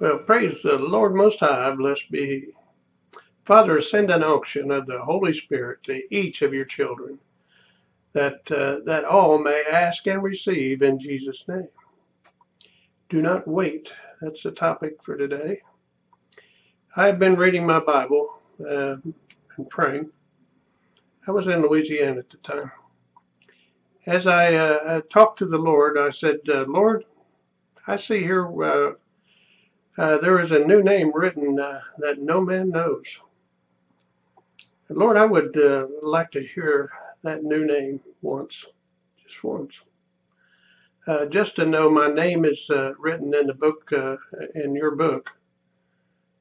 Well, praise the Lord Most High, blessed be He. Father, send an unction of the Holy Spirit to each of your children, that uh, that all may ask and receive in Jesus' name. Do not wait. That's the topic for today. I have been reading my Bible uh, and praying. I was in Louisiana at the time. As I uh, talked to the Lord, I said, uh, Lord, I see here uh, there is a new name written uh, that no man knows. Lord, I would uh, like to hear that new name once, just once. Uh, just to know my name is uh, written in the book, in your book,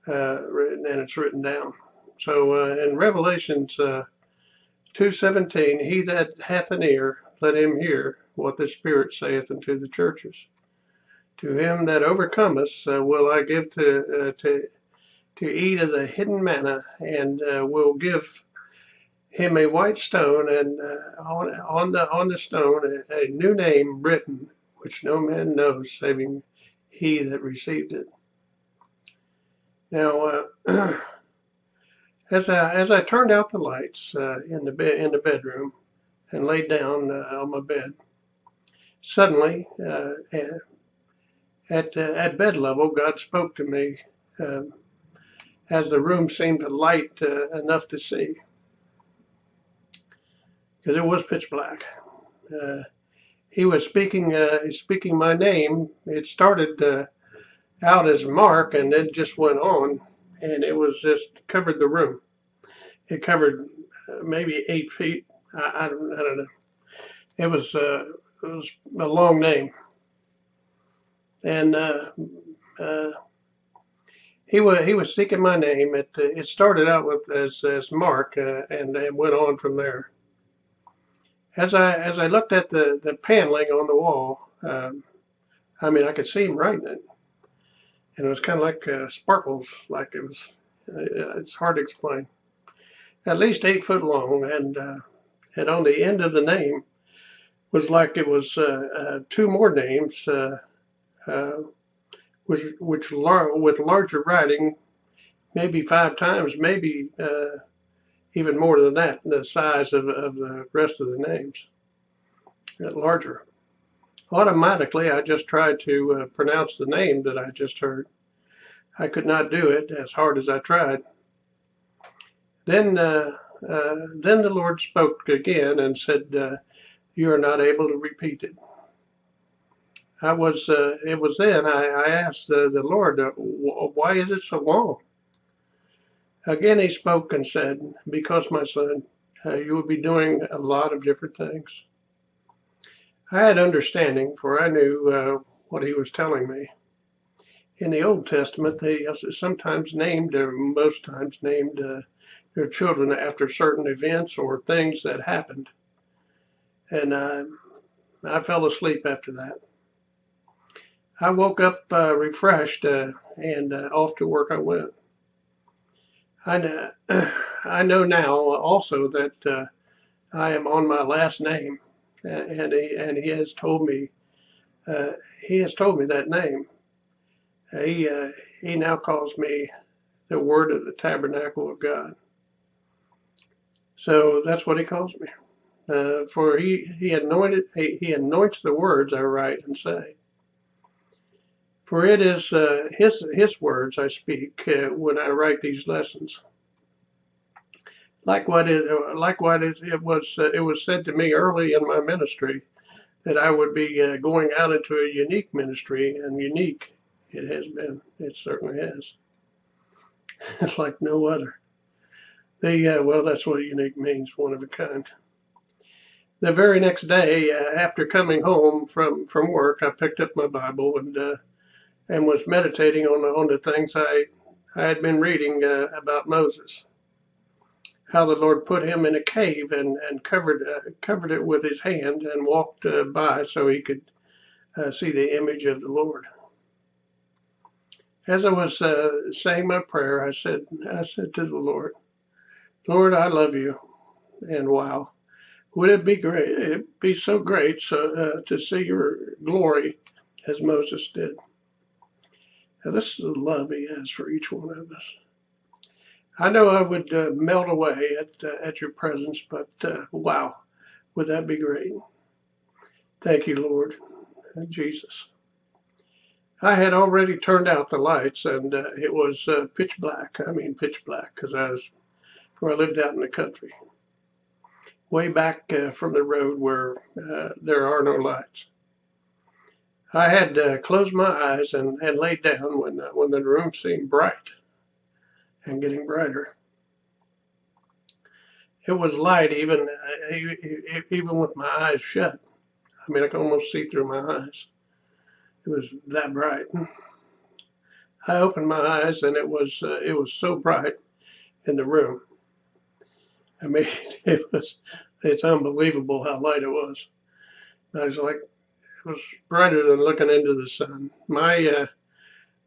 written, and it's written down. So in Revelations 2.17, he that hath an ear, let him hear what the Spirit saith unto the churches. To him that overcometh uh, will I give to, uh, to, to eat of the hidden manna, and uh, will give him a white stone, and uh, on, on, the, on the stone a, a, new name written, which no man knows, saving he that received it. Now, uh, as, I, as I turned out the lights uh, in, the bed, in the bedroom and laid down on my bed, suddenly, at, uh, at bed level, God spoke to me um, as the room seemed to light uh, enough to see. Because it was pitch black. Uh, he was speaking uh, speaking my name. It started uh, out as Mark and it just went on and it was just covered the room. It covered uh, maybe eight feet. I, I, don't, I don't know. It was, it was a long name and uh, uh, he was he was seeking my name. It it started out with as as Mark, uh, and it went on from there. As I as I looked at the the paneling on the wall, um, I mean I could see him writing it, and it was kind of like uh, sparkles, like it was. Uh, it's hard to explain. At least eight foot long, and uh, and on the end of the name was like it was two more names uh, which which lar- with larger writing, maybe five times, maybe uh, even more than that, the size of, of the rest of the names, larger. Automatically, I just tried to uh, pronounce the name that I just heard. I could not do it as hard as I tried. Then, uh, uh, then the Lord spoke again and said, uh, "You are not able to repeat it." I was, uh, it was then I, I asked the, the Lord, uh, why is it so long? Again, he spoke and said, because my son, uh, you will be doing a lot of different things. I had understanding, for I knew uh, what he was telling me. In the Old Testament, they sometimes named, or most times named, uh, their children after certain events or things that happened. And uh, I fell asleep after that. I woke up uh, refreshed uh, and uh, off to work I went. I I know now also that uh, I am on my last name, and he and he has told me uh, he has told me that name. He uh, he now calls me the Word of the Tabernacle of God. So that's what he calls me. for he he anointed he, he anoints the words I write and say. For it is uh, his, his words I speak uh, when I write these lessons. Like what it, like what it, was, uh, it was said to me early in my ministry that I would be uh, going out into a unique ministry, and unique it has been. It certainly has. It's like no other. The uh, well, that's what unique means, one of a kind. The very next day, uh, after coming home from from work, I picked up my Bible and and was meditating on the, on the things I, I had been reading uh, about Moses. How the Lord put him in a cave and, and covered, uh, covered it with his hand and walked uh, by so he could uh, see the image of the Lord. As I was uh, saying my prayer, I said, I said to the Lord, Lord, I love you. And wow, would it be great, it be so great so, uh, to see your glory as Moses did. This is the love He has for each one of us. I know I would uh, melt away at uh, at your presence, but uh, wow, would that be great? Thank you, Lord, Jesus. I had already turned out the lights, and uh, it was uh, pitch black. I mean, pitch black, because I was where I lived out in the country, way back uh, from the road where uh, there are no lights. I had uh, closed my eyes and, and laid down when uh, when the room seemed bright and getting brighter. It was light even even with my eyes shut. I mean, I could almost see through my eyes. It was that bright. I opened my eyes and it was uh, it was so bright in the room. I mean, it was it's unbelievable how light it was. I was like, was brighter than looking into the sun. My uh,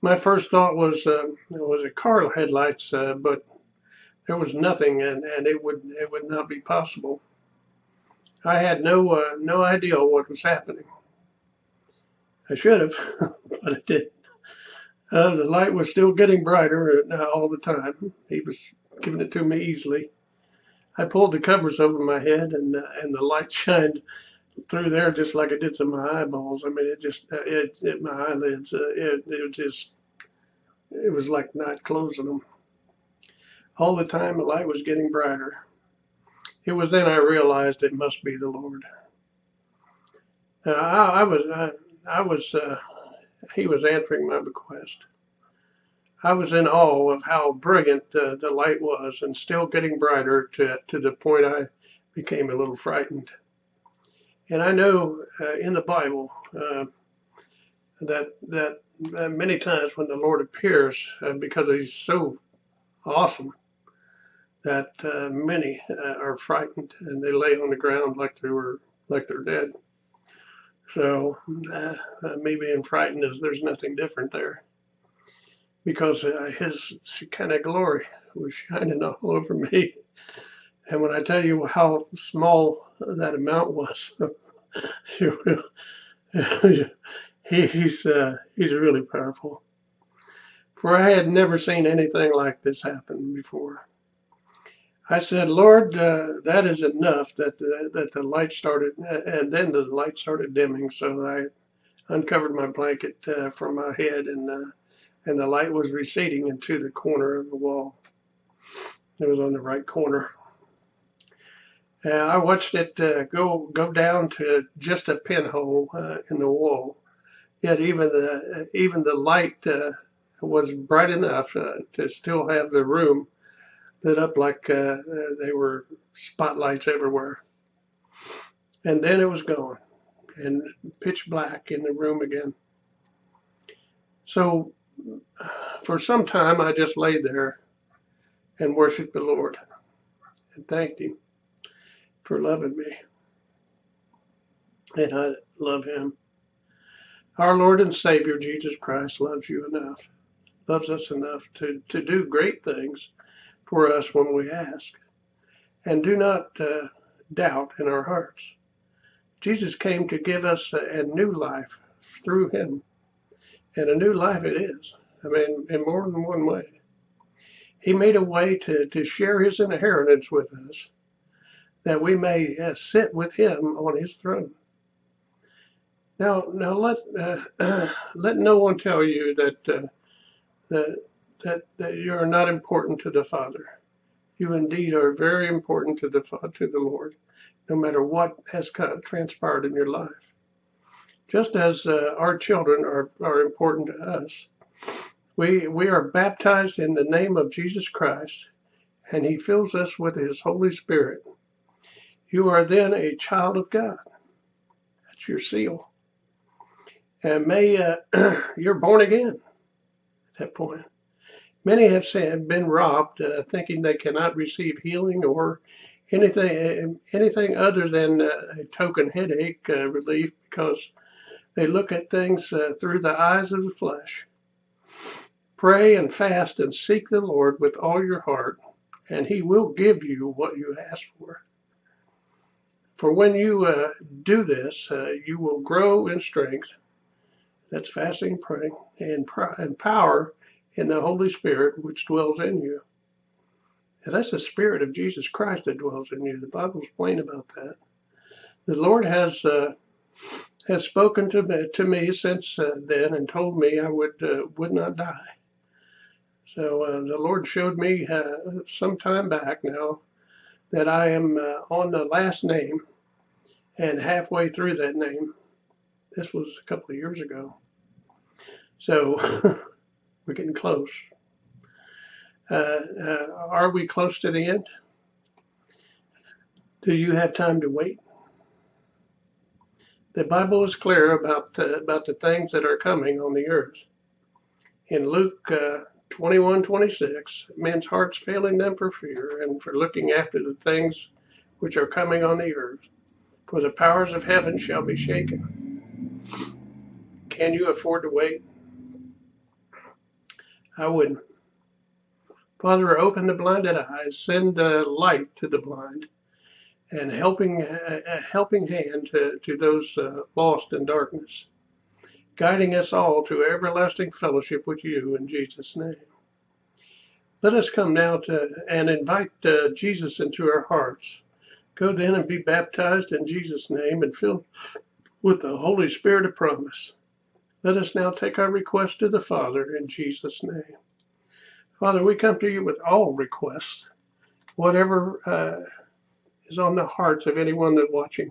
my first thought was uh, was it car headlights, uh, but there was nothing, and, and it would it would not be possible. I had no uh, no idea what was happening. I should have, but I didn't. Uh, the light was still getting brighter uh, all the time. He was giving it to me easily. I pulled the covers over my head, and uh, and the light shined through there just like it did to my eyeballs. I mean, it just it, it my eyelids. Uh, it it just it was like not closing them. All the time, the light was getting brighter. It was then I realized it must be the Lord. Uh, I, I was I, I was, uh, he was answering my bequest. I was in awe of how brilliant the, the light was and still getting brighter to, to the point I became a little frightened. And I know uh, in the Bible uh, that, that uh, many times when the Lord appears, uh, because he's so awesome, that uh, many uh, are frightened and they lay on the ground like they were like they're dead. So me being frightened is there's nothing different there because his of glory was shining all over me. And when I tell you how small that amount was, he's uh, he's really powerful. For I had never seen anything like this happen before. I said, Lord, uh, that is enough that the, that the light started, and then the light started dimming. So I uncovered my blanket uh, from my head, and uh, and the light was receding into the corner of the wall. It was on the right corner. Uh, I watched it uh, go go down to just a pinhole uh, in the wall. Yet even the even the light was bright enough to still have the room lit up like uh, uh, they were spotlights everywhere. And then it was gone and pitch black in the room again. So for some time I just lay there and worshiped the Lord and thanked Him for loving me. And I love Him. Our Lord and Savior Jesus Christ loves you enough, loves us enough to, to do great things for us when we ask. And do not uh, doubt in our hearts. Jesus came to give us a, a, new life through him. And a new life it is. I mean, in more than one way. He made a way to, to share his inheritance with us that we may uh, sit with him on his throne. Now, now let uh, let no one tell you that uh, that that, that you are not important to the Father. You indeed are very important to the to the Lord, no matter what has transpired in your life. Just as uh, our children are, are important to us, we, we are baptized in the name of Jesus Christ, and He fills us with His Holy Spirit. You are then a child of God. That's your seal. And may uh, you're born again at that point. Many have said, been robbed, uh, thinking they cannot receive healing or anything anything other than uh, a token headache uh, relief because they look at things uh, through the eyes of the flesh. Pray and fast and seek the Lord with all your heart, and He will give you what you ask for. For when you uh, do this, uh, you will grow in strength That's fasting, praying, and, and power in the Holy Spirit which dwells in you. And that's the Spirit of Jesus Christ that dwells in you. The Bible's plain about that. The Lord has uh, has spoken to me, to me since uh, then and told me I would uh, would not die. So uh, the Lord showed me uh, some time back now that I am uh, on the last name and halfway through that name. This was a couple of years ago. So we're getting close. Uh, uh, are we close to the end? Do you have time to wait? The Bible is clear about the, about the things that are coming on the earth. In Luke uh, 21 26, men's hearts failing them for fear and for looking after the things which are coming on the earth, for the powers of heaven shall be shaken. Can you afford to wait? I wouldn't. Father, open the blinded eyes, send uh, light to the blind, and helping uh, a helping hand to, to those uh, lost in darkness, guiding us all to everlasting fellowship with you in Jesus' name. Let us come now to and invite uh, Jesus into our hearts. Go then and be baptized in Jesus' name and filled with the Holy Spirit of promise. Let us now take our request to the Father in Jesus' name. Father, we come to you with all requests, whatever uh, is on the hearts of anyone that's watching.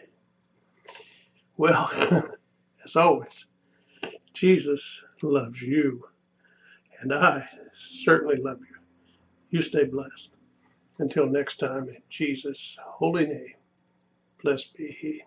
Well, as always, Jesus loves you, and I certainly love you. You stay blessed. Until next time, in Jesus' holy name, blessed be He.